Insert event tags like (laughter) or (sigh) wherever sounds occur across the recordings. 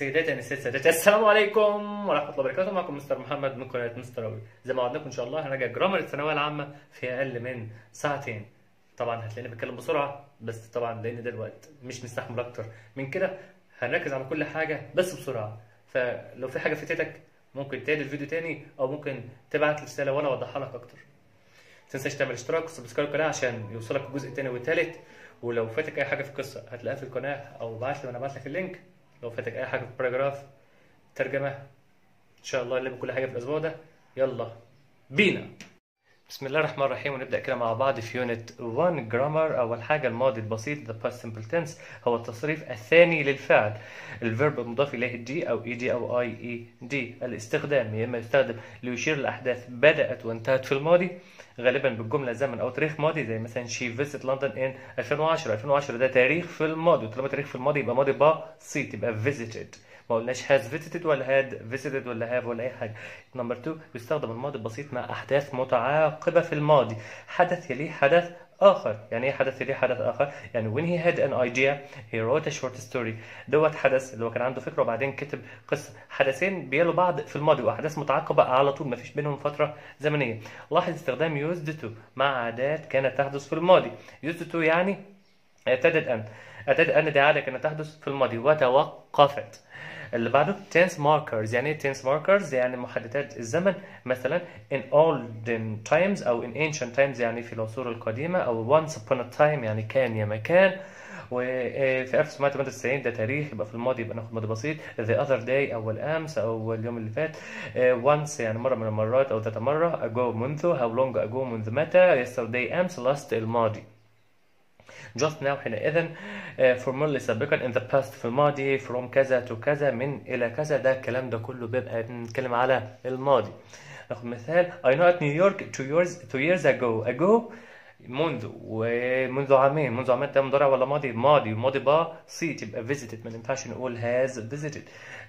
سيداتي انسات سادتي السلام عليكم ورحمة الله وبركاته. معكم Mr محمد من قناة مستر اوي زي ما وعدناكم إن شاء الله هنراجع grammar الثانوية العامة في أقل من ساعتين. طبعا هتلاقيني بتكلم بسرعة بس طبعا لأن ده الوقت مش مستحمل أكتر من كده هنركز على كل حاجة بس بسرعة. فلو في حاجة فاتتك ممكن تعيد الفيديو تاني أو ممكن تبعت رسالة وأنا أوضحها لك أكتر. تنساش تعمل اشتراك و subscribe القناه عشان يوصلك الجزء الثاني والثالث ولو فاتك أي حاجة في القصة هتلاقيها في القناة أو ابعت لي وأنا أبعت لك ال link. لو فاتك أي حاجة في ال paragraph ترجمة إن شاء الله نلم كل حاجة في الأسبوع ده. يلا بينا. بسم الله الرحمن الرحيم ونبدأ كده مع بعض في unit 1 grammar أول حاجة الماضي البسيط the past simple tense هو التصريف الثاني للفعل. ال verb المضاف إليه d أو ed أو ied الاستخدام يا إما يستخدم ليشير لاحداث بدأت وانتهت في الماضي. غالبا بالجملة زمن أو تاريخ ماضي زي مثلا she visited London in 2010 2010 ده تاريخ في الماضي وطالما تاريخ في الماضي يبقى ماضي بسيط يبقى visited. ما قلناش has visited ولا had visited ولا have ولا أي حاجة. number 2 بيستخدم الماضي البسيط مع أحداث متعاقبة في الماضي. حدث يليه حدث آخر يعني إيه حدث يليه حدث آخر؟ يعني when he had an idea he wrote a short story. دوت حدث اللي هو كان عنده فكرة وبعدين كتب قصة. حدثين بيلوا بعض في الماضي وأحداث متعاقبة على طول ما فيش بينهم فترة زمنية. لاحظ استخدام used to مع عادات كانت تحدث في الماضي. used to يعني اعتادت أن. اعتادت أن دي عادة كانت تحدث في الماضي وتوقفت. اللي بعده tense markers. يعني إيه tense markers يعني محددات الزمن. مثلا in olden times أو in ancient times يعني في العصور القديمة أو once upon a time يعني كان يا مكان وفي 1998 ده تاريخ يبقى في الماضي يبقى ناخد ماضي بسيط. The other day أول أمس أو اليوم اللي فات. once يعني مرة من المرات أو ذات مره ago منذ how long ago منذ متى yesterday أمس last الماضي. Just now حينئذ formerly سابقا in the past في الماضي from كذا to كذا من إلى كذا ده الكلام ده كله بيبقى بنتكلم على الماضي. ناخد مثال I know at New York two years two years ago ago منذ ومنذ عامين منذ عامين ده مضارع ولا ماضي؟ ماضي ماضي بسيط يبقى visited ما ينفعش نقول has visited.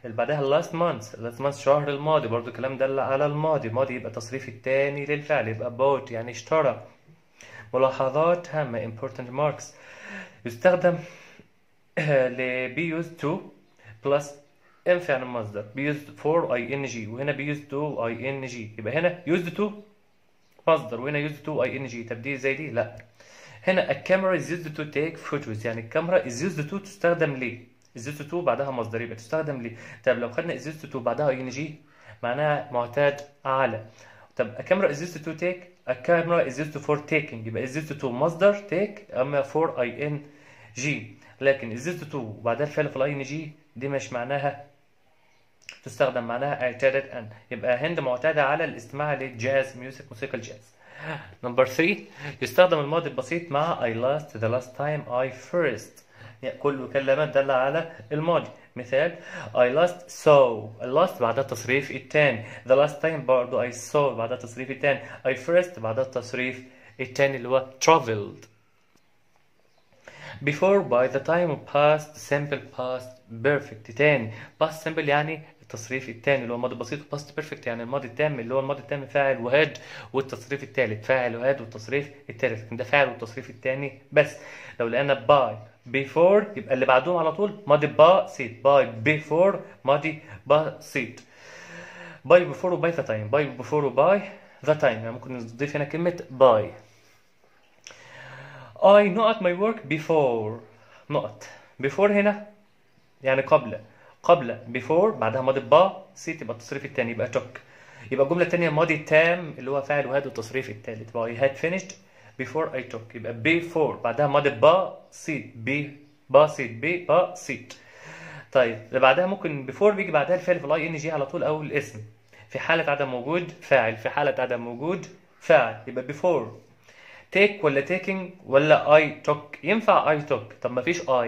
اللي بعدها last month last month شهر الماضي برضو الكلام ده على الماضي. ماضي يبقى تصريف التاني للفعل يبقى bought يعني اشترى. ملاحظات هامة important remarks يستخدم ل be used to plus ان فعل المصدر be used for ing وهنا be used to ing يبقى هنا used to مصدر. وهنا used to ing تبديل زي دي؟ لا. هنا الكاميرا is used to take photos. يعني الكاميرا is used to تستخدم ليه؟ is used to بعدها مصدر. يبقى تستخدم ليه؟ طب لو خدنا is used to بعدها ing معناها معتاد على طب الكاميرا is used to take الكاميرا is used for taking. يبقى is used to مصدر take أما for ing. لكن is used to وبعدها الفعل في ال ing دي مش معناها تستخدم معناها اعتادت أن. يبقى هند معتادة على الاستماع لل jazz music موسيقى الجاز. number 3 يستخدم الماضي البسيط مع I last the last time I first. يعني كل كلمات دالة على الماضي. مثال. I last saw last بعدها التصريف الثاني the last time برضو I saw بعدها التصريف الثاني I first بعدها التصريف الثاني اللي هو traveled. Before by the time past simple past perfect تاني. Past simple يعني التصريف الثاني اللي هو الماضي البسيط past perfect يعني الماضي التام اللي هو الماضي التام فاعل وهاد والتصريف الثالث فاعل وهاد والتصريف الثالث لكن ده فاعل والتصريف الثاني بس. لو لقينا by before يبقى اللي بعدهم على طول ماضي بسيط by before ماضي بسيط by before و by the time. By before و by the time. يعني ممكن نضيف هنا كلمة by. I not my work before. نقط before هنا يعني قبل. قبل. Before بعدها ماضي بسيط يبقى التصريف الثاني يبقى took. يبقى الجملة الثانية ماضي تام اللي هو فاعل وهذا التصريف الثالث I had finished. Before I took يبقى before. بعدها ماضي بسيط بي بسيط بي بسيط طيب اللي بعدها ممكن before بيجي بعدها الفعل في ال ing على طول أو الاسم. في حالة عدم وجود فاعل. في حالة عدم وجود فاعل. يبقى before. Take ولا taking ولا I took ينفع I took طب ما فيش I.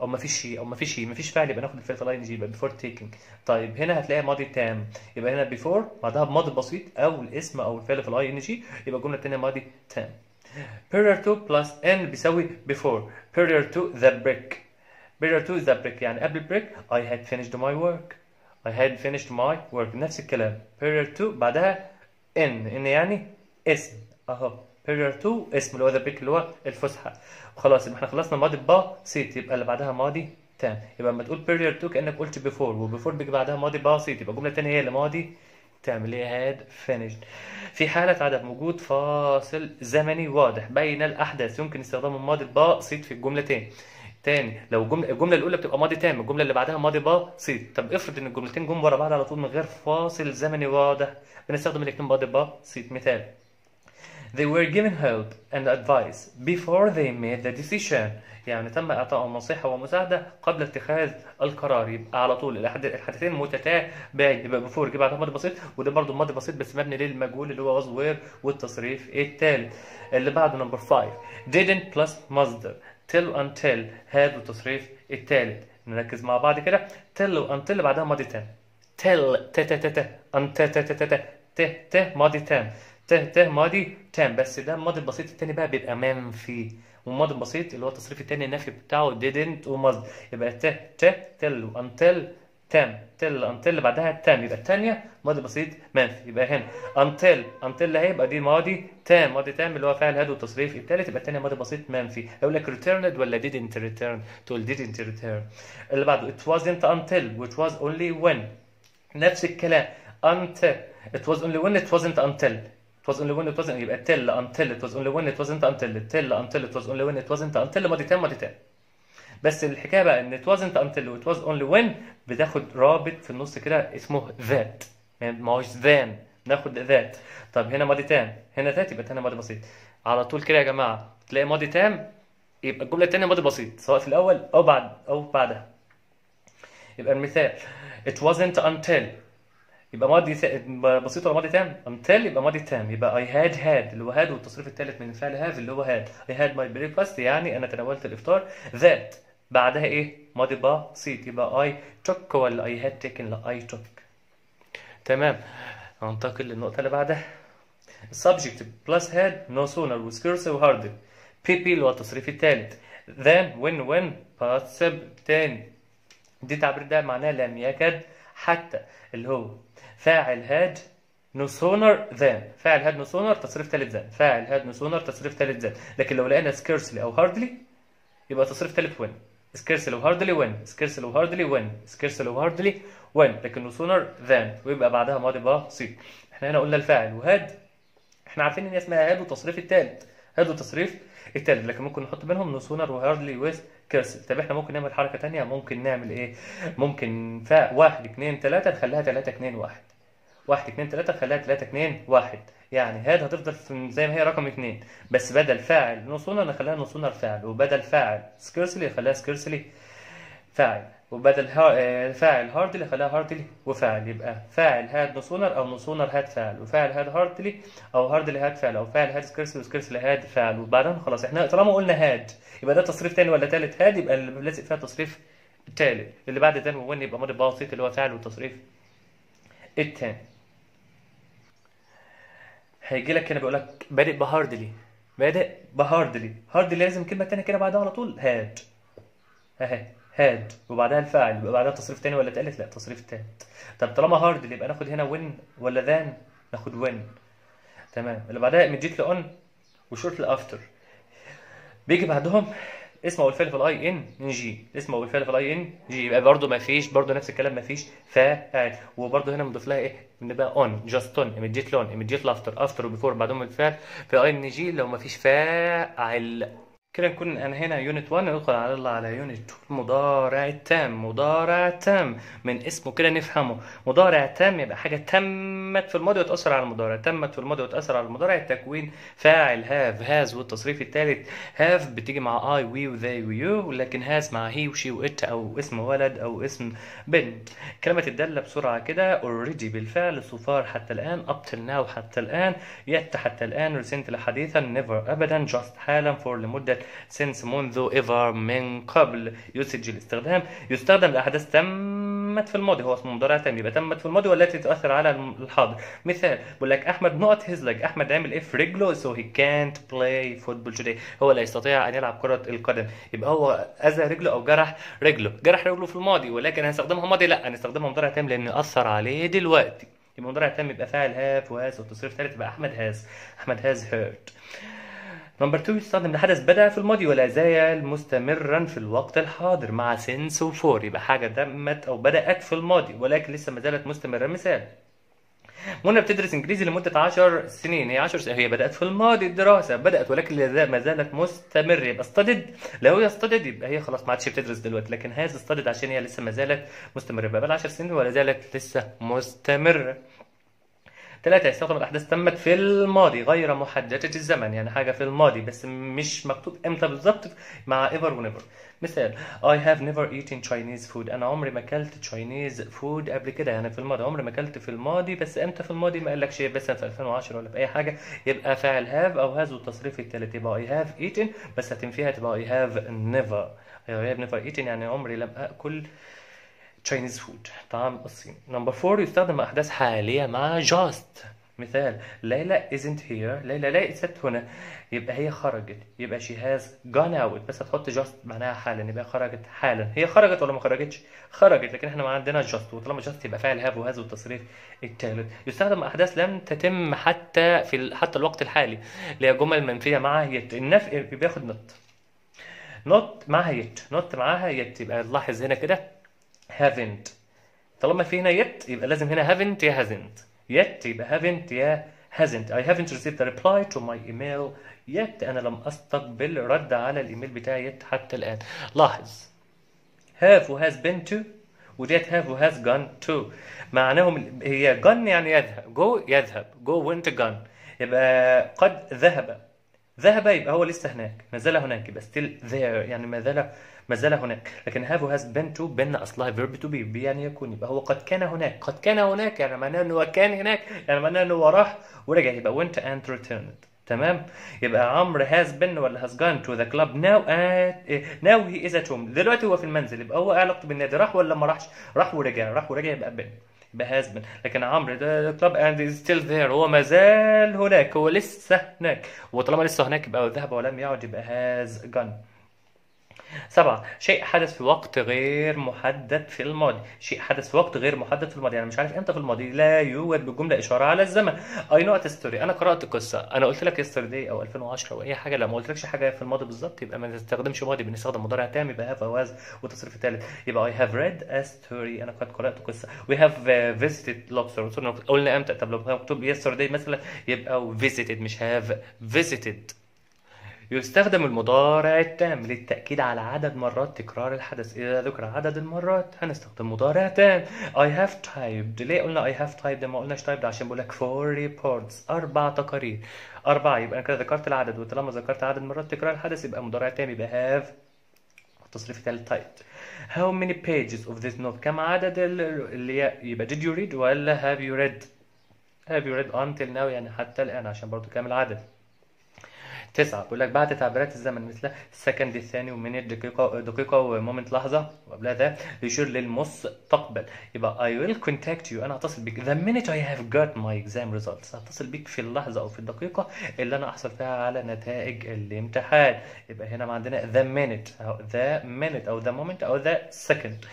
أو ما فيش she أو ما فيش she ما فيش فاعل يبقى ناخد الفعل ال ing يبقى before taking. طيب هنا هتلاقي ماضي تام. يبقى هنا before بعدها بماضي بسيط أو الاسم أو الفعل في ال ing يبقى الجملة الثانية ماضي تام. Prior to plus n بيساوي before. Prior to the break prior to the break يعني قبل ال break I had finished my work. I had finished my work. نفس الكلام. Prior to بعدها n. n يعني اسم. أهو. Prior to اسم اللي هو the break اللي هو الفسحة. خلاص يبقى إحنا خلصنا ماضي بسيط يبقى اللي بعدها ماضي تام. يبقى لما تقول prior to كأنك قلت before و before بيجي بعدها ماضي بسيط يبقى الجمله الثانية هي اللي ماضي تام اللي هي had finished. في حالة عدم وجود فاصل زمني واضح بين الأحداث يمكن استخدام الماضي البسيط في الجملتين تاني. لو الجملة الجملة الأولى بتبقى ماضي تام الجملة اللي بعدها ماضي بسيط طب افرض إن الجملتين جم ورا بعض على طول من غير فاصل زمني واضح بنستخدم الاتنين ماضي بسيط مثال. They were given help and advice before they made the decision. يعني تم إعطائهم نصيحة ومساعدة قبل اتخاذ القرار. يبقى على طول الأحد- الحدثين متتابعين. يبقى بفور يجي بعدها ماضي بسيط. وده برضو ماضي بسيط بس مبني للمجهول اللي هو was were والتصريف التالت اللي بعده نمبر 5 didn't plus مصدر till until had والتصريف التالت نركز مع بعض كده. Till until بعدها ماضي تام. Till ت ت ت ت ت ت ت ت ت ت ماضي تام. ت ت ماضي تام. بس ده الماضي البسيط التاني بقى بيبقى منفي والماضي البسيط اللي هو التصريف التاني النفي بتاعه didn't ومصدر يبقى ت ت till until تام. till until بعدها تام. يبقى التانية ماضي بسيط منفي يبقى هنا until until هيبقى دي ماضي تام. ماضي تام اللي هو فعل هاد والتصريف التالت يبقى التانية ماضي بسيط منفي هيقول لك returned ولا didn't return تقول didn't return. اللي بعده it wasn't until which was only when. نفس الكلام until. it was only when it wasn't until. It was only when it wasn't يبقى till until it was only when it wasn't until till until it was only when it wasn't until ماضي تام ماضي تام بس الحكاية بقى إن it wasn't until it was only when بتاخد رابط في النص كده اسمه that. يعني ما هوش then ناخد that. طب هنا ماضي تام هنا that يبقى هنا ماضي بسيط. على طول كده يا جماعة تلاقي ماضي تام يبقى الجملة الثانية ماضي بسيط. سواء في الأول أو بعد أو بعدها. يبقى المثال it wasn't until يبقى ماضي بسيط ولا ماضي تام؟ until يبقى ماضي تام. يبقى I had had اللي هو had والتصريف الثالث من الفعل have اللي هو had. I had my breakfast يعني أنا تناولت الإفطار. That بعدها إيه؟ ماضي بسيط يبقى I took ولا I had taken لا I took. تمام. ننتقل للنقطة اللي بعدها. Subject plus had no sooner scarce و hardly PP اللي هو التصريف الثالث then when when participle تاني. دي تعبير ده معناه لم يكد حتى اللي هو فاعل هاد sooner than. فاعل هاد sooner تصريف ثالث than فاعل هاد sooner تصريف ثالث than لكن لو لقينا scarcely أو hardly يبقى تصريف ثالث when. scarcely و hardly when. scarcely و hardly when. scarcely و hardly when. لكن sooner than. ويبقى بعدها ماضي بسيط إحنا هنا قلنا الفاعل وهاد. إحنا عارفين إن هي اسمها had وتصريف الثالث had وتصريف الثالث لكن ممكن نحط بينهم no sooner و hardly و scarcely طب إحنا ممكن نعمل حركة تانية؟ ممكن نعمل إيه؟ ممكن فا واحد اتنين تلاته نخليها تلاته اتنين واحد. واحد اتنين تلاتة نخليها تلاتة اتنين واحد. يعني had هتفضل زي ما هي رقم اتنين. بس بدل فاعل no sooner نخليها no sooner فاعل وبدل فاعل scarcely نخليها scarcely فاعل وبدل ها... آه، فاعل hardly خليها hardly وفاعل. يبقى فاعل had no sooner أو no sooner had فاعل وفاعل had hardly أو هاردلي هاد فاعل أو فاعل هاد سكرسلي وسكرسلي هاد فاعل. وبعدين خلاص إحنا طالما قلنا هاد يبقى ده تصريف تاني ولا تالت؟ هاد يبقى اللي لازق فيها تصريف تالت. اللي بعد ده وين يبقى ماضي بسيط اللي هو فاعل والتصريف التاني. هيجي لك هنا بيقول لك بادئ بهاردلي. بادئ بهاردلي. هاردلي لازم كلمة تانية كده بعدها على طول. هاد. اهي هاد. وبعدها الفاعل. يبقى بعدها تصريف تاني ولا تالت؟ لا تصريف تالت. طب طالما hard يبقى ناخد هنا when ولا than؟ ناخد when. تمام. اللي بعدها immediately on و shortly after بيجي بعدهم اسم أو الفعل في ال ing. اسم أو الفعل في ال ing يبقى برضه ما فيش برضه نفس الكلام ما فيش. فاعل وبرضه هنا مضيف لها إيه؟ بنبقى on just on immediately on immediately after after و before بعدهم الفعل. في ing لو ما فيش فاعل كده نكون أنا هنا unit 1 ندخل على الله على unit 2 مضارع تام مضارع تام. من اسمه كده نفهمه. مضارع تام يبقى حاجة تمت في الماضي وتأثر على المضارع. تمت في الماضي وتأثر على المضارع. التكوين فاعل have has والتصريف الثالث have بتيجي مع اي وي وذي ويو لكن هاز مع هي وشي وات أو اسم ولد أو اسم بنت. كلمة الداله بسرعة كده. already بالفعل so far حتى الآن up till now حتى الآن yet حتى الآن recently حديثا never ابدا just حالا for لمدة since منذ ever من قبل يسج الاستخدام. يستخدم لأحداث تمت في الماضي هو اسمه مضارع تام يبقى تمت في الماضي والتي تؤثر على الحاضر. مثال بقول لك أحمد نقط his leg أحمد عمل إيه في رجله so he can't play football today. هو لا يستطيع أن يلعب كرة القدم. يبقى هو أذى رجله أو جرح رجله. جرح رجله في الماضي ولكن هنستخدمها ماضي لا هنستخدمها مضارع تام لأنه أثر عليه دلوقتي. يبقى مضارع تام يبقى فاعل have و has والتصريف الثالث يبقى أحمد has. أحمد has hurt. number 2 يستخدم الحدث بدأ في الماضي ولا زال مستمرا في الوقت الحاضر مع since و for يبقى حاجة تمت أو بدأت في الماضي ولكن لسه ما زالت مستمرة. مثال منى بتدرس إنجليزي لمدة 10 سنين. هي 10 سنين. هي بدأت في الماضي الدراسة. بدأت ولكن ما زالت مستمرة. يبقى studied لو هي studied يبقى هي خلاص ما عادش بتدرس دلوقتي. لكن هاز studied عشان هي لسه ما زالت مستمرة. بقى 10 سنين ولا زالت لسه مستمرة. ثلاثة يستخدم الأحداث تمت في الماضي غير محددة الزمن. يعني حاجة في الماضي بس مش مكتوب إمتى بالظبط مع ever و never مثال I have never eaten Chinese food. أنا عمري ما أكلت Chinese food قبل كده. يعني في الماضي عمري ما أكلت في الماضي بس إمتى في الماضي؟ ما قالكش بس في 2010 ولا في أي حاجة. يبقى فاعل have أو has والتصريف التالت يبقى I have eaten. بس هتنفيها تبقى I have never. I have never eaten. يعني عمري لم أكل Chinese food. طعام الصين نمبر 4 يستخدم أحداث حالية مع just مثال ليلى isn't here. ليلى ليست هنا. يبقى هي خرجت. يبقى she has gone out. بس هتحط just معناها حالا. يبقى خرجت حالا. هي خرجت ولا ما خرجتش؟ خرجت. لكن إحنا ما عندنا just وطالما just يبقى فاعل have وهذا والتصريف الثالث يستخدم أحداث لم تتم حتى في حتى الوقت الحالي. اللي هي جمل منفية مع يت النفي بياخد not not معاها يت not معاها يت يبقى نلاحظ هنا كده. Haven't طالما في هنا yet يبقى لازم هنا haven't يا hasn't yet يبقى haven't يا hasn't I haven't received a reply to my email yet أنا لم أستقبل رد على الإيميل بتاعي yet حتى الآن لاحظ have و has been to وديت have و has gone to معناهم هي gone يعني يذهب go يذهب go went gone يبقى قد ذهب ذهب يبقى هو لسه هناك. ما زال هناك يبقى still there. يعني ما زال ما زال هناك. لكن have has been to been اصلها to be be يعني يكون. يبقى هو قد كان هناك. قد كان هناك يعني معناه إنه كان هناك يعني معناه إنه هو راح ورجع. يبقى went and returned. تمام؟ يبقى عمرو has been ولا gone to the club now at now he is at home. دلوقتي هو في المنزل. يبقى هو علاقته بالنادي. راح ولا ما راحش؟ راح ورجع. راح ورجع يبقى been. Been لكن عمرو ده and is still there. هو ما زال هناك هو لسه هناك. وطالما لسه هناك يبقى ذهب ولم يعد يبقى has gone. سبعة. شيء حدث في وقت غير محدد في الماضي. شيء حدث في وقت غير محدد في الماضي. يعني مش عارف إمتى في الماضي. لا يوجد بالجملة إشارة على الزمن. Know a story. أنا قرأت قصة. أنا قلت لك yesterday أو 2010 أو أي حاجة. لما قلتلكش حاجة في الماضي بالظبط يبقى ما نستخدمش ماضي. بنستخدم مضارع تام. يبقى أو has والتصريف الثالث يبقى have read a story. أنا قد قرأت قصة. Have uh, visited Luxor قلنا إمتى؟ طب لو مكتوب yesterday مثلا يبقى visited. مش have visited. يستخدم المضارع التام للتأكيد على عدد مرات تكرار الحدث. إذا ذكر عدد المرات هنستخدم مضارع تام. I have typed. ليه قلنا I have typed ما قلناش typed عشان بقول لك four reports أربع تقارير. أربعة يبقى أنا كده ذكرت العدد. وطالما ذكرت عدد مرات تكرار الحدث يبقى مضارع تام يبقى have التصريف الثالث typed. How many pages of this note كم عدد ال- اللي يبقى did you read ولا have you read have you read until now يعني حتى الآن عشان برضو كامل عدد تسعة. بيقول لك بعد تعبيرات الزمن مثل ال second الثاني و minute دقيقة دقيقة و moment لحظة وقبلها the يشير للمستقبل يبقى I will contact you. أنا هتصل بك the minute I have got my exam results. هتصل بك في اللحظة أو في الدقيقة اللي أنا أحصل فيها على نتائج الامتحان. يبقى هنا ما عندنا the minute أو the minute أو the moment أو the second.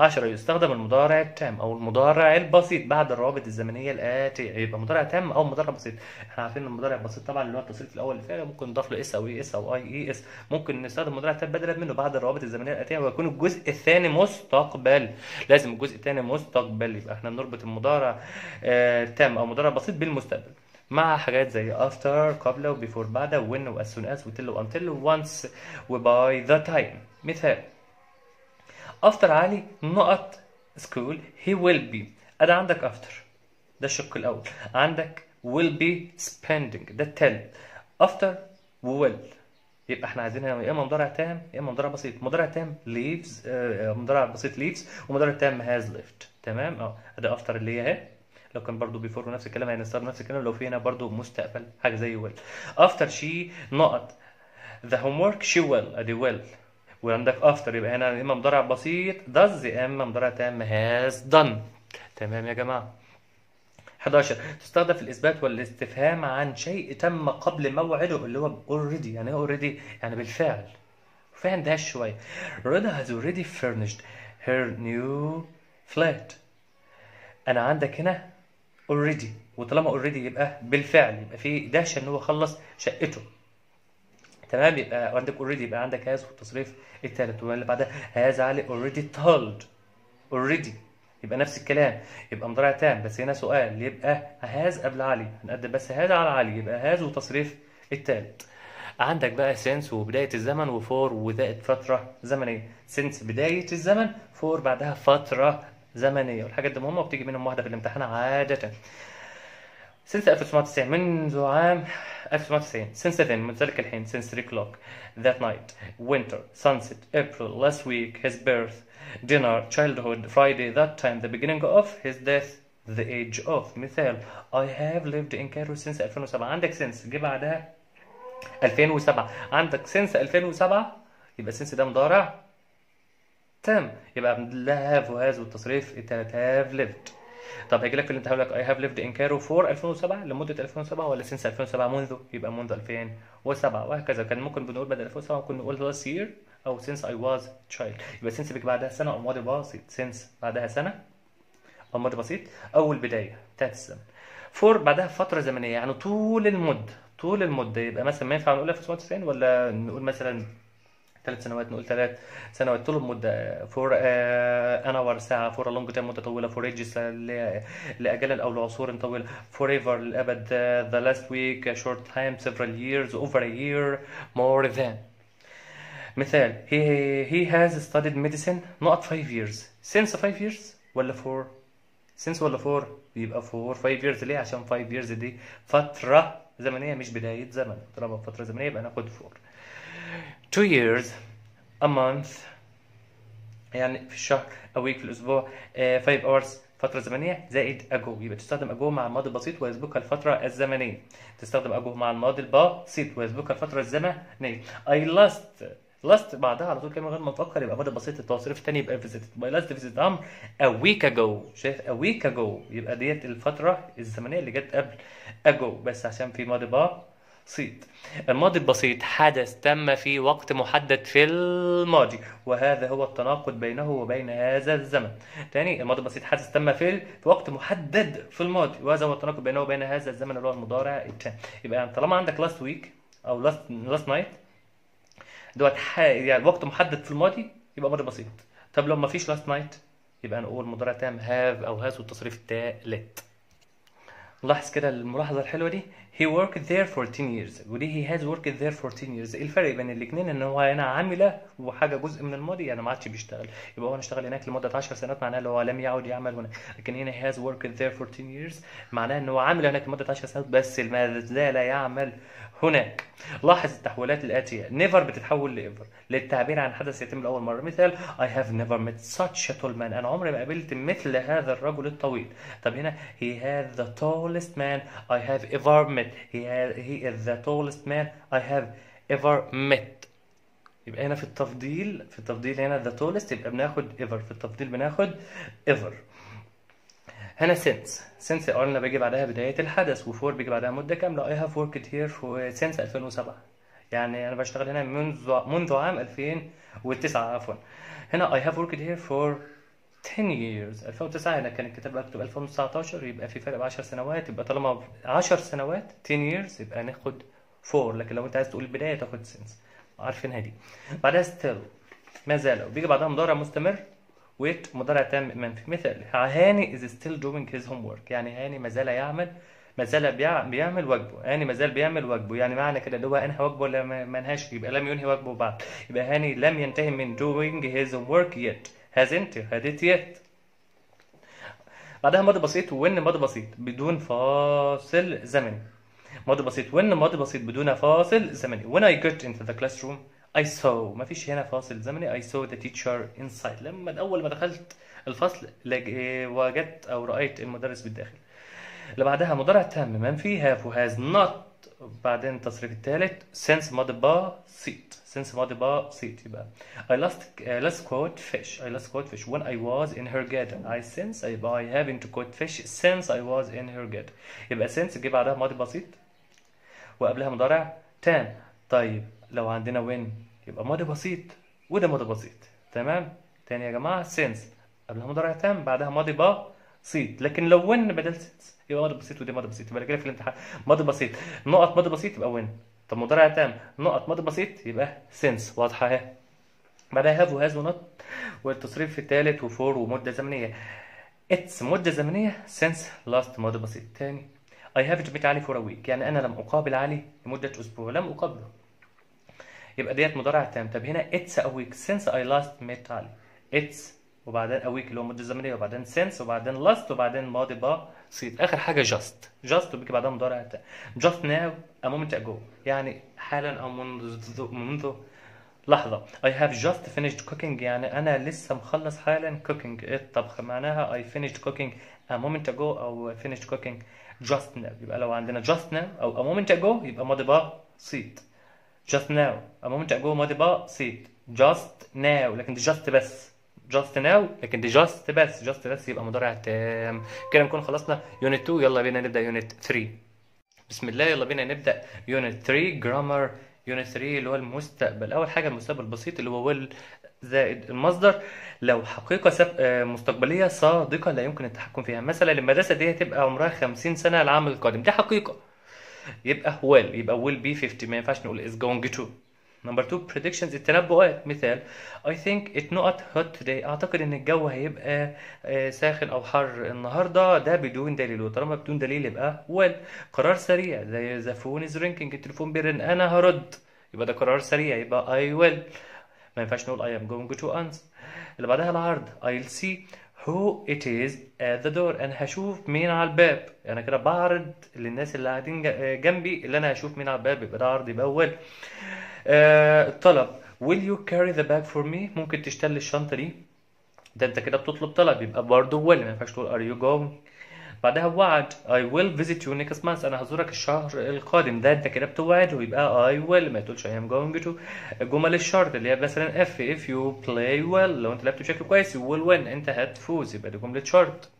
عشرة. يستخدم المضارع التام أو المضارع البسيط بعد الروابط الزمنية الآتية. يبقى مضارع تام أو مضارع بسيط. إحنا عارفين المضارع البسيط طبعا اللي هو التصريف الأول الفعل ممكن نضاف له s أو es أو ies ممكن نستخدم مضارع تام بدلا منه بعد الروابط الزمنية الآتية ويكون الجزء الثاني مستقبل. لازم الجزء الثاني مستقبل يبقى إحنا بنربط المضارع آه تام أو مضارع بسيط بالمستقبل. مع حاجات زي after قبل و before بعد و when و as soon as و till و until و once و by the time. مثال after علي نقط school he will be. أنا عندك after. ده الشق الأول. عندك will be spending. ده التالت. after و will يبقى إحنا عايزين يا إما مضارع تام يا إما مضارع بسيط. مضارع تام leaves آه، مضارع بسيط leaves ومضارع تام has left تمام؟ آه ده after اللي هي اهي. لو كان برضو بيفور نفس الكلام هنستخدم نفس الكلام. لو في هنا برضو مستقبل حاجة زي will after she نقط the homework she will أدي will وعندك after يبقى هنا يا إما مضارع بسيط does يا إما مضارع تام has done. تمام يا جماعة؟ 11 تستخدم في الإثبات والاستفهام عن شيء تم قبل موعده اللي هو already يعني إيه already يعني بالفعل. في عندها شوية. رضا has already furnished her new flat. أنا عندك هنا already وطالما already يبقى بالفعل يبقى في دهشة إن هو خلص شقته. تمام؟ يبقى عندك already يبقى عندك has والتصريف الثالث. واللي بعدها has علي already told already يبقى نفس الكلام. يبقى مضارع تام. بس هنا سؤال. يبقى has قبل علي. هنقدم بس has على علي. يبقى has وتصريف الثالث عندك بقى since وبداية الزمن و for وذات فترة زمنية. since بداية الزمن فور بعدها فترة زمنية. والحاجات دي مهمة وبتيجي منهم واحدة في الامتحان عادة. سنة 1990 منذ عام 1990 since then ذلك الحين since 3 o'clock that night winter sunset April last week his birth dinner childhood Friday that time the beginning of his death the age of مثال I have lived in Cairo since 2007 عندك since جه بعدها 2007 عندك since 2007 يبقى since ده مضارع تم يبقى لا have وهاز والتصريف التلات have lived طب هيجي لك في الامتحان يقول لك I have lived in Cairo for 2007 لمدة 2007 ولا since 2007 منذ يبقى منذ 2007 وهكذا. كان ممكن بنقول بدل 2007 ممكن نقول last year أو since I was child. يبقى since بيجي بعدها سنة أو ماضي بسيط. since بعدها سنة أو ماضي بسيط. أو البداية بتاعت السنة for بعدها فترة زمنية يعني طول المدة طول المدة. يبقى مثلا ما ينفع نقول 1990 ولا نقول مثلا ثلاث سنوات نقول ثلاث سنوات طول المدة. for an hour ساعة. for long time مدة طويلة. for ages لأجل أو لعصور طويلة. for ever للأبد the last week short time several years over a year more than. مثال he he has studied medicine not 5 years. Since 5 years ولا 4 since ولا 4 يبقى 4 5 years ليه؟ عشان 5 years دي فترة زمنية مش بداية زمن. طالما فترة زمنية يبقى ناخد 4 two years a month يعني في الشهر a week في الأسبوع uh, five hours فترة زمنية زائد ago يبقى تستخدم ago مع الماضي البسيط ويسبقها الفترة الزمنية. تستخدم ago مع الماضي البسيط ويسبقها الفترة الزمنية. I lost last بعدها على طول كلمة غير ما نفكر يبقى ماضي بسيط التصريف الثاني يبقى visited. My last visit أمر a week ago. شايف؟ a week ago. يبقى ديت الفترة الزمنية اللي جت قبل. Ago بس عشان في ماضي بسيط. الماضي البسيط حدث تم في وقت محدد في الماضي وهذا هو التناقض بينه وبين هذا الزمن. تاني الماضي البسيط حدث تم في وقت محدد في الماضي وهذا هو التناقض بينه وبين هذا الزمن اللي هو المضارع التام يبقى يعني طالما عندك last week أو last last night دوت ح... يعني وقت محدد في الماضي يبقى ماضي بسيط. طب لو ما فيش last night يبقى نقول مضارع تام have أو has والتصريف التالت نلاحظ كده الملاحظة الحلوة دي؟ He worked there for 10 years ودي he has worked there for 10 years. إيه الفرق بين الاثنين إن هو هنا عامل وحاجة جزء من الماضي يعني ما عادش بيشتغل. يبقى هو اشتغل هناك لمدة 10 سنوات معناه إن هو لم يعد يعمل هنا. لكن هنا he has worked there for 10 years معناه إن هو عامل هناك لمدة 10 سنوات بس ما زال يعمل هناك. لاحظ التحويلات الآتية. Never بتتحول ل ever للتعبير عن حدث يتم لأول مرة. مثال I have never met such a tall man. أنا عمري ما قابلت مثل هذا الرجل الطويل. طب هنا he had the tallest man I have ever met. He, had, he is the tallest man I have ever met. يبقى هنا في التفضيل في التفضيل هنا the tallest يبقى بناخد ever. في التفضيل بناخد ever. هنا since. Since قلنا بيجي بعدها بداية الحدث وفور بيجي بعدها كاملة. I have worked here for since 2007 يعني أنا بشتغل هنا منذ منذ عام 2009 عفوا. هنا I have worked here for 10 years. 2009 هنا كان الكتاب مكتوب 2019 يبقى في فرق ب 10 سنوات. يبقى طالما 10 سنوات 10 years يبقى ناخد 4 لكن لو أنت عايز تقول البداية تاخد since. عارفينها دي. بعدها still. ما زال وبيجي بعدها مضارع مستمر with مضارع تام منفي مثال هاني is still doing his homework. يعني هاني ما زال يعمل ما زال بيعمل واجبه. هاني ما زال بيعمل واجبه. يعني معنى كده اللي هو انهى واجبه ولا ما انهاش يبقى لم ينهي واجبه بعد. يبقى هاني لم ينتهي من doing his homework yet. Hasn't hadn't yet. بعدها ماضي بسيط وين ماضي بسيط؟ بدون فاصل زمني. ماضي بسيط وين ماضي بسيط؟ بدون فاصل زمني. When I got into the classroom I saw ما فيش هنا فاصل زمني. I saw the teacher inside. لما أول ما دخلت الفصل وجدت أو رأيت المدرس بالداخل. اللي بعدها مضارع تام. منفي have has not. بعدين التصريف الثالث since ماضي بسيط since ماضي بسيط يبقى I last uh, last caught fish. I last caught fish. When I was in her garden I since I haven't caught fish since I was in her garden يبقى since جه بعدها ماضي بسيط وقبلها مضارع تام. طيب. لو عندنا وين يبقى ماضي بسيط وده ماضي بسيط. تمام؟ تاني يا جماعة since قبلها مضارع تام بعدها ماضي بسيط. لكن لو وين بدل since يبقى ماضي بسيط ودي ماضي بسيط. يبقى كده في الامتحان. ماضي بسيط. نقط ماضي بسيط يبقى وين؟ طب مضارع تام. نقط ماضي بسيط يبقى since واضحة اهي. بعدها have وهاز ونوت والتصريف الثالث وفور ومدة زمنية. it's مدة زمنية since last ماضي بسيط. تاني. I haven't met علي a week. يعني أنا لم أقابل علي لمدة أسبوع. لم أقابله. يبقى ديت مضارع تام طب هنا it's a week since I last met علي it's وبعدين a week اللي هو مدة زمنية وبعدين since وبعدين last وبعدين ماضي بسيط آخر حاجة just. just وبيجي بعدها مضارع تام just now a moment ago. يعني حالا أو منذ منذ لحظة. I have just finished cooking. يعني أنا لسه مخلص حالا cooking. الطبخ معناها I finished cooking a moment ago أو finished cooking just now. يبقى لو عندنا just now أو a moment ago يبقى ماضي بسيط just now. A moment ago ماضي بسيط just now. لكن دي just بس. Just now لكن دي just بس. Just بس يبقى مضارع تام. كده نكون خلصنا. Unit 2 يلا بينا نبدأ unit 3 بسم الله. يلا بينا نبدأ unit 3 grammar unit 3 اللي هو المستقبل. أول حاجة المستقبل البسيط اللي هو will زائد المصدر. لو حقيقة سب... آه، مستقبلية صادقة لا يمكن التحكم فيها. مثلا المدرسة دي هتبقى عمرها 50 سنة العام القادم. دي حقيقة. يبقى will يبقى will be 50 ما ينفعش نقول is going to. number 2 predictions التنبؤات مثال. I think it not hot today. أعتقد إن الجو هيبقى آه، ساخن أو حر النهارده. ده بدون دليل وطالما بدون دليل يبقى will قرار سريع. زي the phone is ringing. التليفون بيرن. أنا هرد. يبقى ده قرار سريع. يبقى I will. ما ينفعش نقول I am going to answer. اللي بعدها العرض. I'll see. Who it is at the door. أنا هشوف مين على الباب. أنا كده بعرض للناس اللي قاعدين ج- جنبي اللي أنا هشوف مين على الباب. يبقى ده عرض يبقى آه الطلب will you carry the bag for me? ممكن تشتري الشنطة دي. ده أنت كده بتطلب طلب يبقى برضه will ما ينفعش تقول are you going بعدها وعد. I will visit you next month. أنا هزورك الشهر القادم. ده أنت كده بتوعده يبقى I will. ما تقولش I am going to. جمل الشرط اللي هي مثلا if if you play well. لو أنت لعبت بشكل كويس you will win. أنت هتفوز. يبقى دي جملة شرط.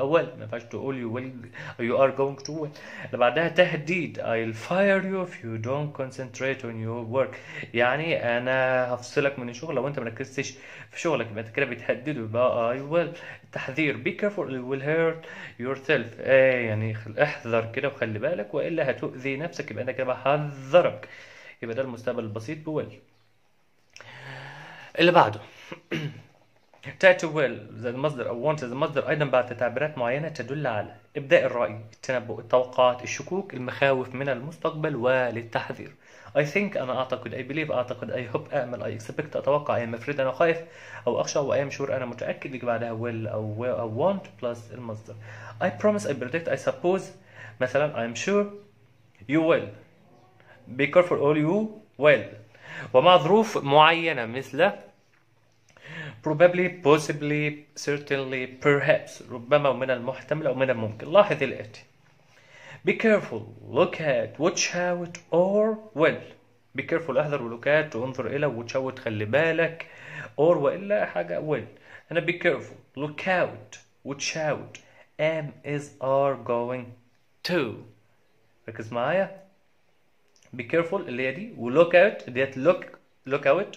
Will ما ينفعش تقول you will you are going to win اللي بعدها تهديد I'll fire you if you don't concentrate on your work. يعني أنا هفصلك من الشغل لو أنت مركزتش في شغلك. يبقى أنت كده بتهدده يبقى I will. التحذير be careful it will hurt yourself. آه يعني احذر كده وخلي بالك وإلا هتؤذي نفسك. يبقى أنت كده بحذرك يبقى ده المستقبل البسيط بويل. اللي بعده. (clears throat) will زي المصدر أو want زي المصدر أيضا بعد تعبيرات معينة تدل على إبداء الرأي التنبؤ التوقعات الشكوك المخاوف من المستقبل وللتحذير. I think أنا أعتقد I believe أعتقد I hope أأمل I expect أتوقع am afraid أنا خايف أو أخشى أو I am sure أنا متأكد يجي بعدها will أو will أو want plus المصدر. I promise I predict I suppose. مثلا I am sure you will. Be careful all you will. ومع ظروف معينة مثل probably possibly certainly perhaps ربما ومن المحتمل أو من الممكن لاحظ الآتي be careful look at watch out or will be careful احذر و look at وانظر إلى watch out خلي بالك or وإلا حاجة will أنا be careful look out watch out am is are going to ركز معايا be careful اللي هي دي و look out ديت look look out.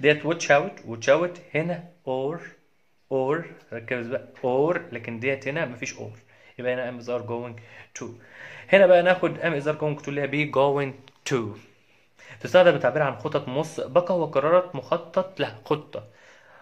ديت watch out. Watch out. هنا or or ركز بقى. Or لكن ديت هنا مفيش or. يبقى هنا am is are going to. هنا بقى ناخد am is are going to اللي هي be going to. تستخدم التعبير عن خطط مسبقة وقرارات مخطط لها خطة.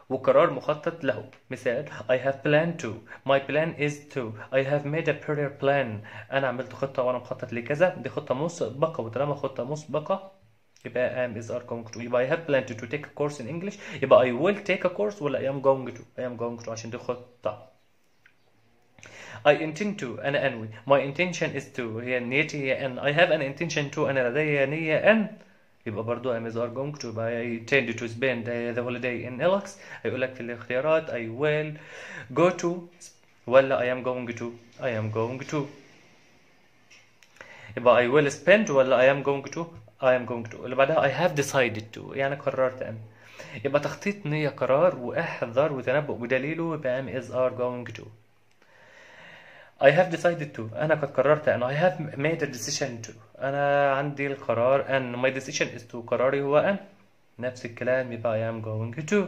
وقرار مخطط له. مثال I have planned to. My plan is to. I have made a prior plan. أنا عملت خطة وأنا مخطط لكذا. دي خطة مسبقة. وطالما خطة مسبقة يبقى am is are going to يبقى I have planned to take a course in English يبقى I will take a course ولا I am going to I am going to عشان دي خطة I intend to أنا أنوي my intention is to هي نيتي هي أن I have an intention to أنا لدي نية أن يبقى برضو am is are going to يبقى I intend to spend the holiday in Alex هيقول لك في الاختيارات I will go to ولا I am going to I am going to يبقى I will spend ولا I am going to I am going to اللي بعدها I have decided to يعني قررت أن يبقى تخطيط نية قرار واحذر وتنبؤ بدليله يبقى am is are going to I have decided to أنا قد قررت أن I have made a decision to أنا عندي القرار أن my decision is to قراري هو أن نفس الكلام يبقى I am going to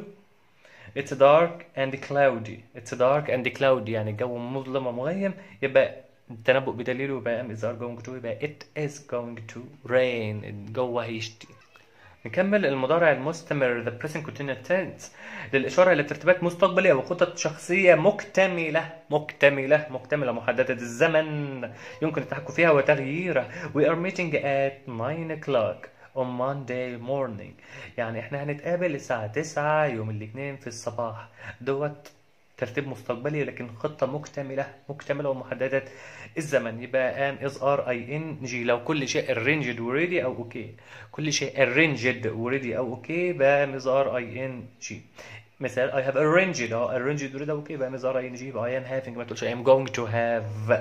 It's dark and cloudy It's dark and cloudy يعني الجو مظلم ومغيم يبقى التنبؤ بدليله يبقى am is are going to يبقى it is going to rain. الجو هيشتي. نكمل المضارع المستمر the present continuous tense للإشارة إلى ترتيبات مستقبلية وخطط شخصية مكتملة مكتملة مكتملة محددة الزمن. يمكن التحكم فيها وتغييرها we are meeting at 9 o'clock on Monday morning. يعني إحنا هنتقابل الساعة 9 يوم الاثنين في الصباح. دوت ترتيب مستقبلي لكن خطة مكتملة مكتملة ومحددة. الزمن يبقى am is are ing لو كل شيء arranged و ready أو okay كل شيء arranged و ready أو okay يبقى am is are ing مثال I have arranged آه arranged أو okay يبقى am is are ing يبقى I am having ما تقولش I am going to have.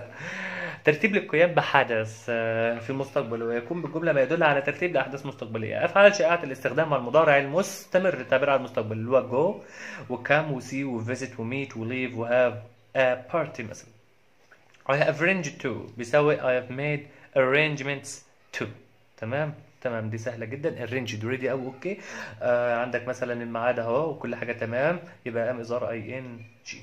ترتيب للقيام بحدث آه، في المستقبل ويكون بالجملة ما يدل على ترتيب لأحداث مستقبلية. أفعال شائعة الاستخدام مع المضارع المستمر التعبير عن المستقبل اللي هو go وكم وسي وفيزيت وميت وليف وهاف a party مثلا. I have arranged to بيساوي I have made arrangements to. تمام؟ تمام دي سهلة جدا. arranged ready أو okay آه عندك مثلا الميعاد أهو وكل حاجة تمام. يبقى am is are in جي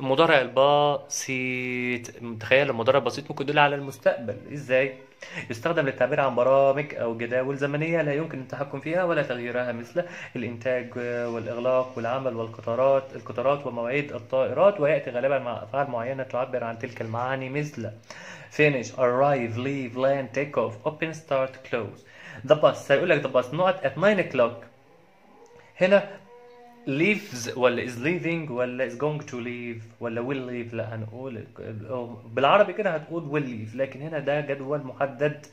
المضارع البسيط تخيل المضارع البسيط ممكن يدل على المستقبل. إزاي؟ يستخدم للتعبير عن برامج أو جداول زمنية لا يمكن التحكم فيها ولا تغييرها مثل الإنتاج والإغلاق والعمل والقطارات القطارات ومواعيد الطائرات ويأتي غالبا مع أفعال معينة تعبر عن تلك المعاني مثل finish arrive leave land take off open start close. The bus. هيقول لك the bus not at 9 o'clock. هنا leaves ولا is leaving ولا is going to leave ولا will leave لا هنقول بالعربي كده هتقول will leave لكن هنا ده جدول محدد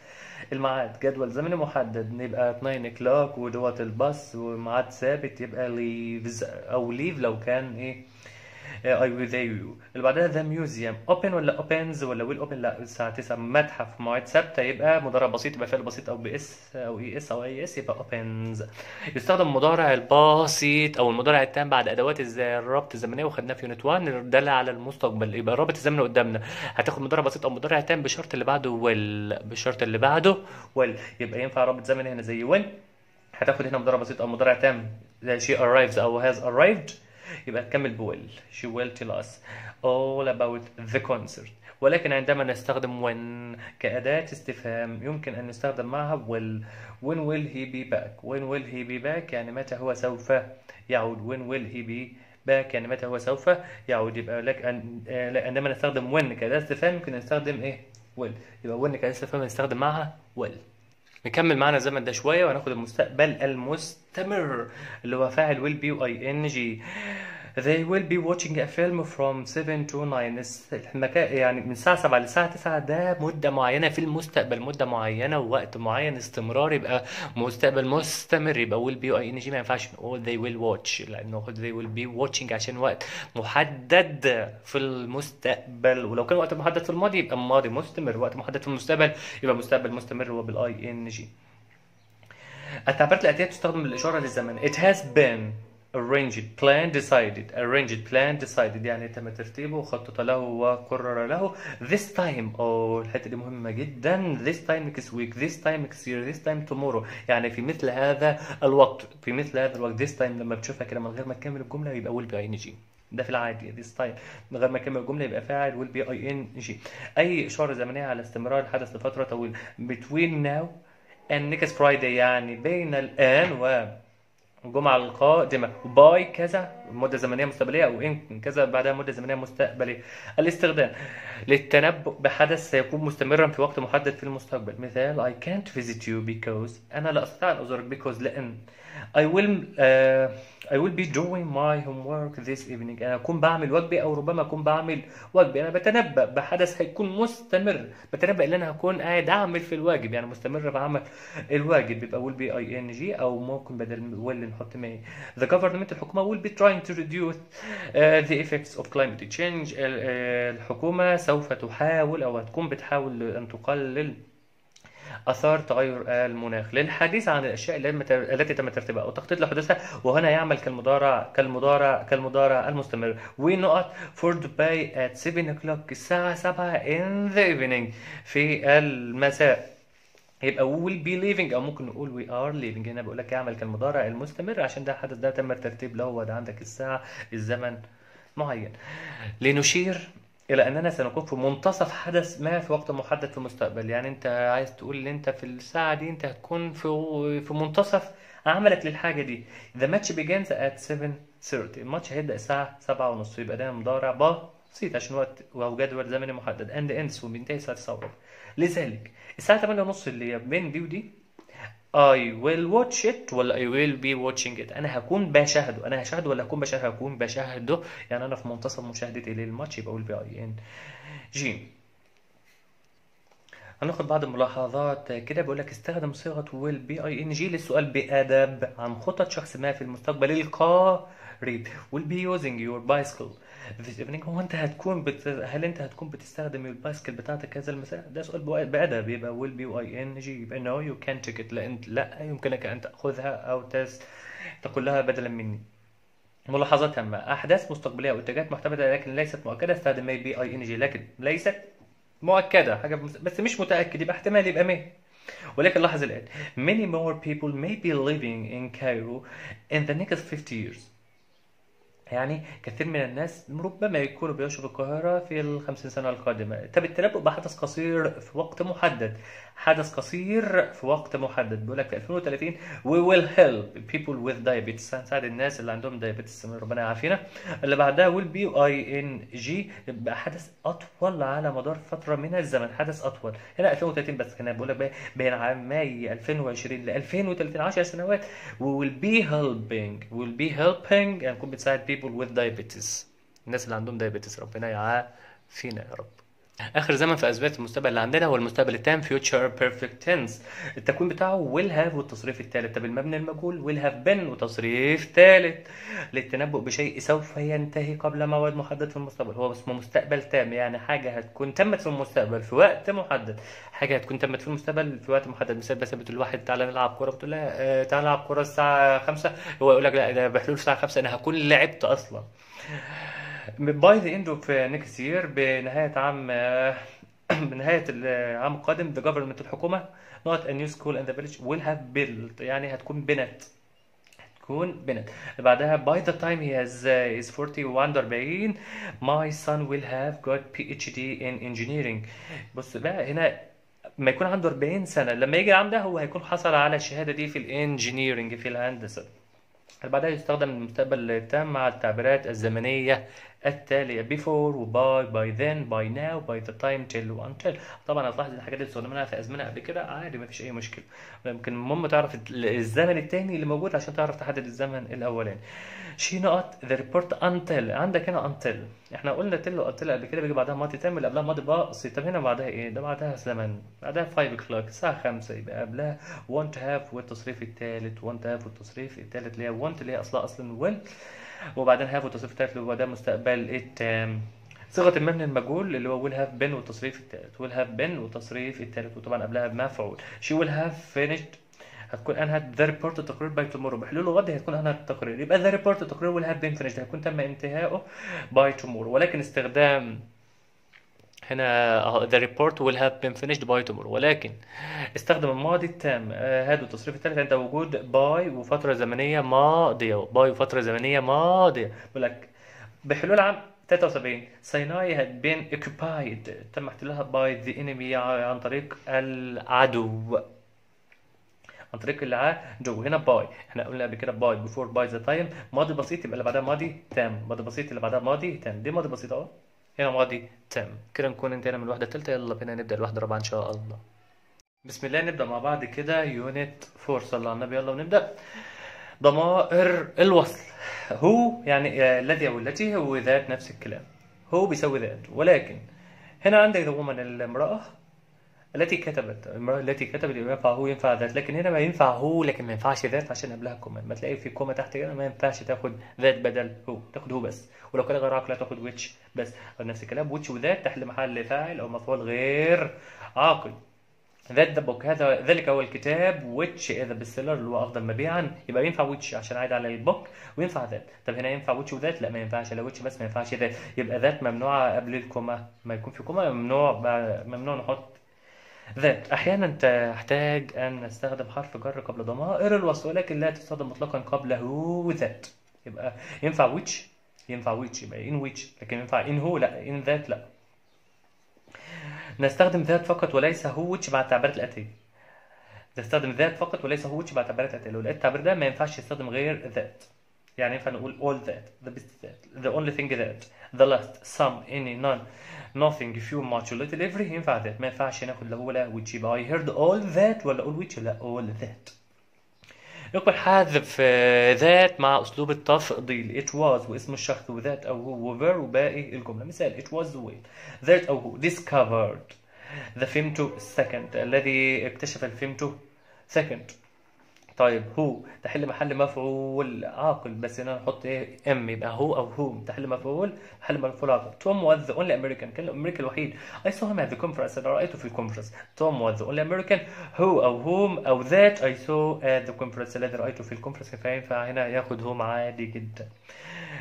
الميعاد جدول زمني محدد يبقى 9 o'clock ودوت الباص وميعاد ثابت يبقى leaves أو leave لو كان إيه we they you. اللي بعدها the museum open ولا opens ولا will open لا الساعة 9 متحف. مواعيد ثابتة يبقى مضارع بسيط يبقى فعل بسيط أو ب s أو es أو ies يبقى opens. يستخدم المضارع البسيط أو المضارع التام بعد أدوات زي الربط الزمنية وخدناه في unit 1 دل على المستقبل. يبقى الرابط الزمني قدامنا. هتاخد مضارع بسيط أو مضارع تام بالشرط اللي بعده will. بالشرط اللي بعده will. يبقى ينفع رابط زمني هنا زي when هتاخد هنا مضارع بسيط أو مضارع تام. زي she arrives أو has arrived. يبقى تكمل ب will. She will tell us all about the concert. ولكن عندما نستخدم when كأداة استفهام يمكن أن نستخدم معها will. When will he be back when will he be back يعني متى هو سوف يعود؟ When will he be back يعني متى هو سوف يعود؟ يبقى لك أن... عندما نستخدم when كأداة استفهام يمكن نستخدم إيه؟ Will. يبقى when كأداة استفهام نستخدم معها will. نكمل معنا الزمن ده شوية وهناخد المستقبل المستمر اللي هو فاعل will be و ing They will be watching a film from 7 to 9 المكان يعني من الساعة 7 للساعة 9 ده مدة معينة في المستقبل مدة معينة ووقت معين استمرار يبقى مستقبل مستمر يبقى will be و ing ما ينفعش نقول they will watch لأنه they will be watching عشان وقت محدد في المستقبل. ولو كان وقت محدد في الماضي يبقى ماضي مستمر وقت محدد في المستقبل يبقى مستقبل مستمر هو بال ing التعبيرات الآتية تستخدم بالإشارة للزمن؟ It has been arranged planned decided arranged planned decided يعني تم ترتيبه وخطط له وقرر له. This time oh الحتة دي مهمة جدا. This time next week. This time next year. This time tomorrow. يعني في مثل هذا الوقت. في مثل هذا الوقت. This time لما بتشوفها كده من غير ما تكمل الجملة يبقى will be ing. ده في العادي. This time من غير ما اكمل الجملة يبقى فاعل will be ing. أي إشارة زمنية على استمرار الحدث لفترة طويلة. Between now and next Friday يعني بين الآن و الجمعة القادمة باي كذا. مدة زمنية مستقبلية أو إن كذا بعدها مدة زمنية مستقبلية. الاستخدام. للتنبؤ بحدث سيكون مستمرا في وقت محدد في المستقبل. مثال I can't visit you because أنا لا أستطيع أن أزورك because لأن I will uh, I will be doing my homework this evening. أنا أكون بعمل واجبي أو ربما أكون بعمل واجبي أنا بتنبأ بحدث هيكون مستمر. بتنبأ إن أنا هكون قاعد أعمل في الواجب. يعني مستمر في عمل الواجب. بيبقى will be ing أو ممكن بدل will نحط معي the government الحكومة will be trying to reduce uh, the effects of climate change. الحكومة سوف تحاول أو هتكون بتحاول أن تقلل آثار تغير المناخ. للحديث عن الأشياء التي تم ترتيبها أو تخطيط لحدوثها وهنا يعمل كالمضارع كالمضارع كالمضارع المستمر we not for Dubai at 7 o'clock الساعة 7 in the evening في المساء. يبقى we will be leaving أو ممكن نقول we are leaving. هنا بقول لك يعمل كالمضارع المستمر. عشان ده الحدث ده تم الترتيب له وده عندك الساعة الزمن معين. لنشير إلى أننا سنكون في منتصف حدث ما في وقت محدد في المستقبل. يعني أنت عايز تقول إن أنت في الساعة دي أنت هتكون في في منتصف عملك للحاجة دي. The match begins at 7:30 الماتش هيبدأ الساعة 7:30 يبقى ده مضارع بسيط عشان وقت أو جدول زمني محدد. And ends وبينتهي الساعة 9 وربع. لذلك الساعة 8:30 اللي بين دي ودي I will watch it ولا I will be watching it أنا هكون بشاهده. أنا هشاهده ولا هكون بشاهده؟ هكون بشاهده. يعني أنا في منتصف مشاهدتي للماتش يبقى أقول be ing هناخد بعض الملاحظات كده. بيقول لك استخدم صيغة will be ing للسؤال بأدب عن خطط شخص ما في المستقبل القريب will be using your bicycle. هو أنت هتكون بت... هل أنت هتكون بتستخدم ال bicycle بتاعتك هذا المساء ده سؤال بأدب. يبقى will be ing يبقى no you can't take it. لا لا يمكنك أن تأخذها أو تس... تقول لها بدلا مني. ملاحظات هامة أحداث مستقبلية أو اتجاهات محتملة لكن ليست مؤكدة. استخدم may be I N G. لكن ليست مؤكدة. حاجة بس مش متأكد. يبقى احتمال يبقى may ولكن لاحظ الآن. Many more people may be living in Cairo in the next 50 years. يعني كثير من الناس ربما يكونوا بيعيشوا في القاهرة في الخمسين سنة القادمة. طب التنبؤ بحدث قصير في وقت محدد. حدث قصير في وقت محدد. بيقول لك في 2030 we will help people with diabetes. هنساعد الناس اللي عندهم diabetes ربنا يعافينا. اللي بعدها will be I N G. يبقى حدث أطول على مدار فترة من الزمن. حدث أطول. هنا 2030 بس. هنا بيقول لك بين عامي 2020 ل 2030 10 سنوات. Will be helping. Will be helping. هنكون بتساعد people with diabetes. الناس اللي عندهم diabetes ربنا يعافينا يا رب. آخر زمن في أثبات المستقبل اللي عندنا هو المستقبل التام future perfect tense. التكوين بتاعه will have والتصريف الثالث طب المبني المجهول will have been وتصريف ثالث للتنبؤ بشيء سوف ينتهي قبل موعد محدد في المستقبل. هو اسمه مستقبل تام يعني حاجة هتكون تمت في المستقبل في وقت محدد. حاجة هتكون تمت في المستقبل في وقت محدد. مثال بس بتقول لواحد تعالى نلعب كورة. بتقول له آه، تعالى نلعب كورة الساعة 5 هو يقول لك لا ده بحلول الساعة 5 أنا هكون لعبت أصلا. by the end of next year بنهاية عام (clears throat) بنهاية العام القادم the government الحكومة not a new school in the village will have built يعني هتكون بنت. هتكون بنت. بعدها the time he has uh, is 40 و 41 my son will have got PhD in engineering. بص بقى هنا ما يكون عنده 40 سنة. لما يجي العام ده هو هيكون حصل على الشهادة دي في الانجينيرنج في الهندسة. بعدها يستخدم المستقبل التام مع التعبيرات الزمنية. التالية. before و by by then by now by the time till و until. طبعا هتلاحظ إن الحاجات دي استخدمناها في أزمنة قبل كده عادي مفيش أي مشكلة. يمكن المهم تعرف الزمن التاني اللي موجود عشان تعرف تحدد الزمن الأولاني. she not the report until. عندك هنا until. إحنا قلنا till و until قبل كده بيجي بعدها ماضي تام اللي قبلها ماضي بسيط طب هنا بعدها إيه؟ ده بعدها زمن. بعدها 5 o'clock الساعة 5 يبقى قبلها want have والتصريف الثالث want have والتصريف الثالث اللي هي want اللي هي أصلها أصلا will وبعدين have والتصريف الثالث اللي هو ده مستقبل التام صيغة المبني المجهول اللي هو will have been والتصريف الثالث will have been والتصريف الثالث وطبعا قبلها مفعول. she will have finished هتكون أنهت the report التقرير by tomorrow بحلول غد هتكون أنهت التقرير. يبقى the report التقرير will have been finished هيكون تم انتهائه by tomorrow ولكن استخدام هنا اهو the report will have been finished by tomorrow. ولكن استخدم الماضي التام. آه، had التصريف الثالث عند وجود by وفترة زمنية ماضية. by وفترة زمنية ماضية. بيقول لك بحلول عام 73 Sinai had been occupied. تم احتلالها by the enemy عن طريق العدو. عن طريق العدو. هنا by إحنا قلنا قبل كده by before by the time ماضي بسيط يبقى اللي بعدها ماضي تام. ماضي بسيط اللي بعدها ماضي تام. دي ماضي بسيط أهو. هنا ماضي تام كده نكون انتهينا من الوحدة التالتة. يلا بينا نبدأ الوحدة الرابعة إن شاء الله. بسم الله نبدأ مع بعض كده. unit four صلى على النبي. يلا ونبدأ. ضمائر الوصل. who يعني آه، الذي أو التي who that نفس الكلام. who بيساوي that. ولكن هنا عندك woman الامرأة التي كتبت التي كتبت ينفع who ينفع that لكن هنا ما ينفع who لكن ما ينفعش that عشان قبلها. comma ما تلاقي في comma تحت كده ما ينفعش تاخد that بدل who تاخد who بس. ولو كان غير عاقل هتاخد which بس. نفس الكلام which و that تحل محل فاعل أو مفعول غير عاقل. That's the book هذا ذلك هو الكتاب which is a bestseller اللي هو أفضل مبيعا. يبقى ينفع which عشان عايد على ال book؟ وينفع that طب هنا ينفع which و that؟ لا ما ينفعش. لا which بس ما ينفعش that يبقى that ممنوعه قبل ال comma ما يكون في comma ممنوع ممنوع نحط that أحيانا تحتاج أن نستخدم حرف جر قبل ضمائر الوصف ولكن لا تستخدم مطلقا قبله. that يبقى ينفع which ينفع which يبقى in which لكن ينفع in who لا in that لا. نستخدم ذات فقط وليس هو which مع التعبيرات الآتية نستخدم ذات فقط وليس هو which مع التعبيرات الآتية لو لقيت التعبير ده ما ينفعش يستخدم غير ذات يعني ينفع نقول all that the best that the only thing that. The last some any none nothing few much little every ينفع that ما ينفعش ناخد لا هو لا which I heard all that ولا all which لا all that يقبل حذف ذات مع اسلوب التفضيل it was واسم الشخص وذات أو هو وفير وباقي الجمله مثال it was the whale that أو who discovered the femtosecond الذي اكتشف ال femtosecond طيب who تحل محل مفعول عاقل بس هنا نحط إيه؟ m يبقى who أو whom. تحل مفعول محل مفعول عاقل Tom was the only American. كان الامريكي الوحيد. I saw him at the conference أنا رايته في ال conference Tom was the only American. who أو whom أو that I saw at the conference الذي رايته في الكونفرنس فينفع هنا ياخد whom عادي جدا.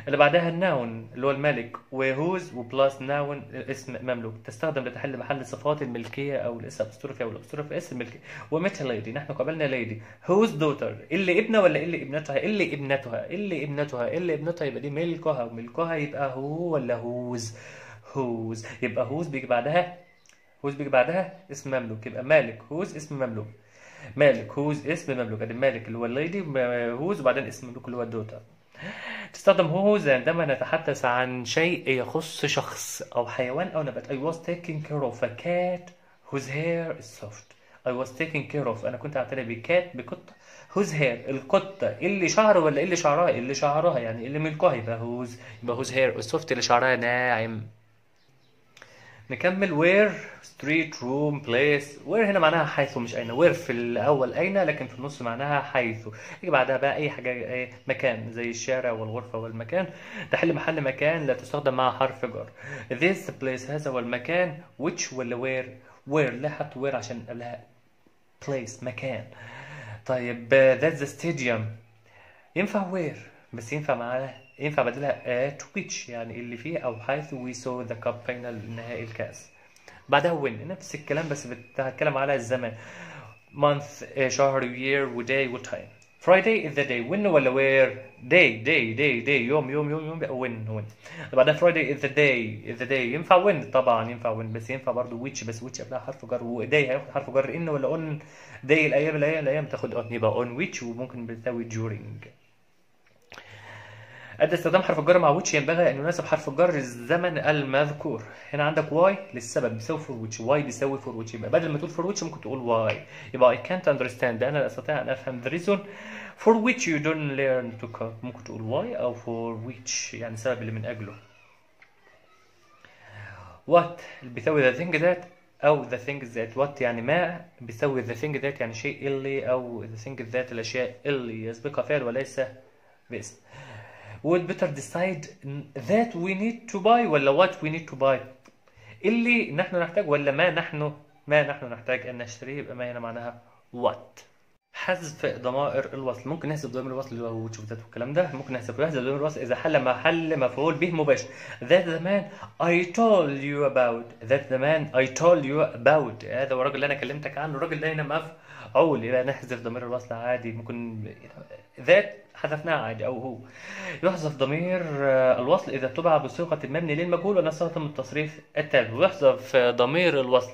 اللي بعدها ال noun اللي هو الملك و whose و plus noun اسم مملوك. تستخدم لتحل محل صفات الملكية أو الاسم apostrophe أو ال apostrophe s الملكيه we met a lady نحن قابلنا lady. whose daughter اللي ابنه ولا اللي ابنتها؟ اللي ابنتها. اللي ابنتها. اللي ابنتها يبقى دي ملكها وملكها يبقى who ولا whose؟ whose. يبقى whose بيجي بعدها whose بيجي بعدها اسم مملوك. يبقى مالك. whose اسم مملوك. مالك. whose اسم مملوك. ادي مالك اللي هو ال lady whose وبعدين اسم مملوك اللي هو ال daughter. تستخدم whose عندما نتحدث عن شيء يخص شخص أو حيوان أو نبات. I was taking care of a cat whose hair is soft. I was taking care of أنا كنت أعتني ب cat بقطة whose hair القطة اللي شعره ولا اللي شعرها اللي شعرها يعني اللي ملكها يبقى whose يبقى whose hair is soft اللي شعرها ناعم. نكمل. Where street room place. Where هنا معناها حيث مش أين. Where في الأول أين لكن في النص معناها حيث. يجي بعدها بقى أي حاجة أي مكان زي الشارع والغرفة والمكان. تحل محل مكان لا تستخدم مع حرف جر. This place هذا هو المكان which ولا where where. لا حط where عشان قبلها place مكان. طيب that's the stadium. ينفع where بس ينفع معاه ينفع بدلها at which يعني اللي فيه أو حيث we saw the cup final نهائي الكأس. بعدها when نفس الكلام بس بتتكلم على الزمان month شهر year وday وتايم Friday is the day. When ولا where day day day day. يوم يوم يوم يوم. when when بعدها Friday is the day. Is the day. ينفع when طبعا ينفع when بس ينفع برضه which بس which قبلها حرف جر و day. هياخد حرف جر إن ولا on day. الأيام الأيام الأيام تاخد on. يبقى on which وممكن بتساوي during. أدى استخدام حرف الجر مع which ينبغي أن يناسب حرف الجر الزمن المذكور. هنا عندك why للسبب بيساوي for which why بيساوي for which. يبقى بدل ما تقول for which ممكن تقول why يبقى I can't understand. أنا لا أستطيع أن أفهم the reason. For which you don't learn to cook ممكن تقول why أو for which يعني السبب اللي من أجله. What اللي بيساوي the thing that أو the thing that. What يعني ما بيساوي the thing that يعني شيء اللي أو the thing that. الأشياء اللي. يسبقها فعل وليس باسم. Would better decide that we need to buy ولا what we need to buy. اللي نحن نحتاج ولا ما نحن ما نحن نحتاج أن نشتريه يبقى ما هنا معناها what. حذف ضمائر الوصل. ممكن نحذف ضمير الوصل وتشوف ذات والكلام ده. ممكن نحذف نحذف ضمير الوصل إذا حل محل مفعول به مباشر. That the man I told you about. That the man I told you about. هذا هو الراجل اللي أنا كلمتك عنه. الراجل ده هنا مفعول. يبقى نحذف ضمير الوصل عادي. ممكن ذات حذفناها عادي أو هو. يحذف ضمير الوصل إذا تبع بصيغة المبني للمجهول ونستخدم التصريف التالي ويحذف ضمير الوصل.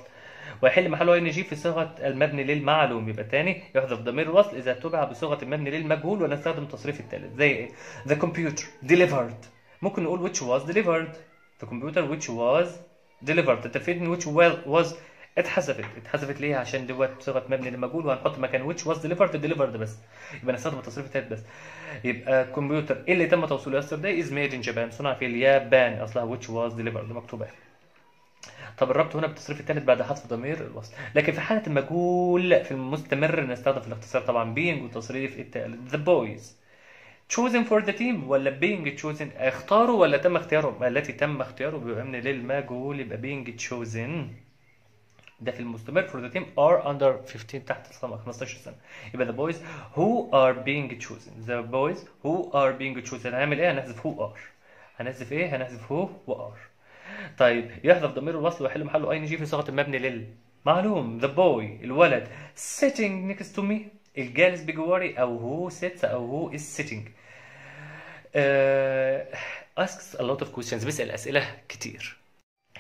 ويحل محله إن جي في صيغة المبني للمعلوم. يبقى تاني يحذف ضمير الوصل إذا تبع بصيغة المبني للمجهول ونستخدم التصريف الثالث زي إيه the computer delivered. ممكن نقول which was delivered. The computer which was delivered. تفيد which was اتحذفت. اتحذفت ليه؟ عشان دوت صيغة مبني للمجهول وهنحط مكان which was delivered delivered بس. يبقى نستخدم التصريف الثالث بس. يبقى كمبيوتر اللي تم توصيله yesterday is made in Japan. صنع في اليابان أصلها which was delivered. مكتوبة طب الربط هنا بالتصريف الثالث بعد حذف ضمير الوصل. لكن في حالة المجهول في المستمر نستخدم في الاختصار طبعا being والتصريف الثالث the boys chosen for the team ولا being chosen اختاروا ولا تم اختيارهم؟ التي تم اختياره بيبقى للمجهول يبقى being chosen. ده في المستمر for the team are under 15 تحت 15 سنة. يبقى the boys who are being chosen. The boys who are being chosen. هنعمل إيه؟ هنحذف who are. هنحذف إيه؟ هنحذف who و are. طيب يحذف ضمير الوصل ويحل محله اي جي في صيغة المبني للمعلوم the boy الولد. sitting next to me. الجالس بجواري. أو هو sits أو هو is sitting. uh, asks a lot of questions. بيسأل أسئلة كتير.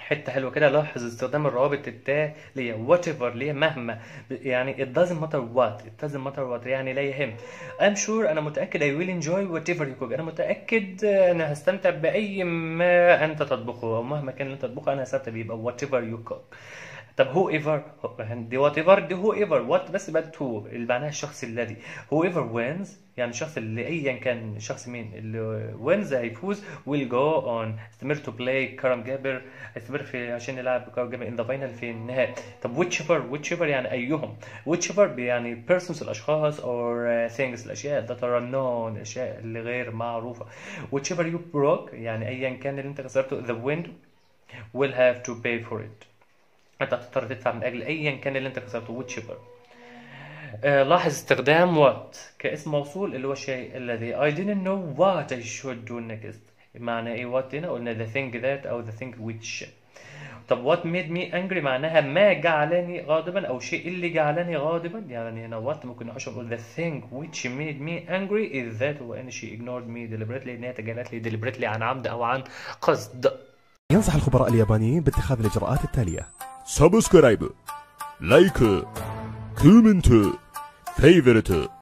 حتة حلوة كده لاحظ استخدام الروابط التاليه whatever اللي هي مهما. يعني it doesn't matter what it doesn't matter what يعني لا يهم I'm sure أنا متأكد I will enjoy whatever you cook. أنا متأكد أنا هستمتع بأي ما أنت تطبخه أو مهما كان اللي تطبخه أنا هستمتع بيه. يبقى whatever you cook. طب whoever دي whatever دي whoever what بس بعد who اللي معناها الشخص الذي. whoever wins يعني الشخص اللي ايا كان الشخص مين اللي wins هيفوز will go on استمر to play كرم جابر استمر في عشان يلعب كرم جابر in the final في النهائي. طب whichever whichever يعني أيهم. whichever يعني persons الأشخاص or things الأشياء that are unknown الأشياء اللي غير معروفة. whichever you broke يعني ايا كان اللي أنت كسرته you will have to pay for it. انت هتضطر تدفع من أجل ايا كان اللي أنت كسرته whichever آه لاحظ استخدام what كاسم موصول اللي هو الشيء الذي I didn't know what I should do next. معنى إيه what هنا؟ قلنا the thing that أو the thing which. طب what made me angry معناها ما جعلني غاضبا أو شيء اللي جعلني غاضبا. يعني هنا what ممكن نحوش نقول the thing which made me angry is that هو إن she ignored me deliberately إن هي تجاهلت لي deliberately عن عمد أو عن قصد. ينصح الخبراء اليابانيين باتخاذ الإجراءات التالية. サブスクライブ、ライク、コメント、フェイブルト。